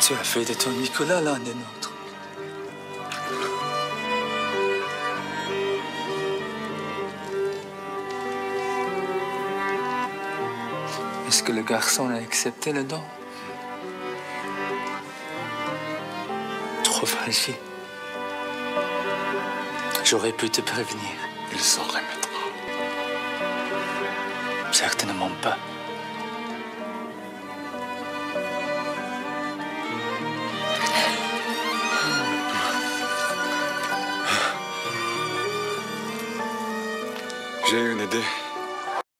Tu as fait de ton Nicolas l'un des nôtres. Est-ce que le garçon a accepté le don? Trop fragile. J'aurais pu te prévenir. Il s'en remettra. Certainement pas. J yönedi.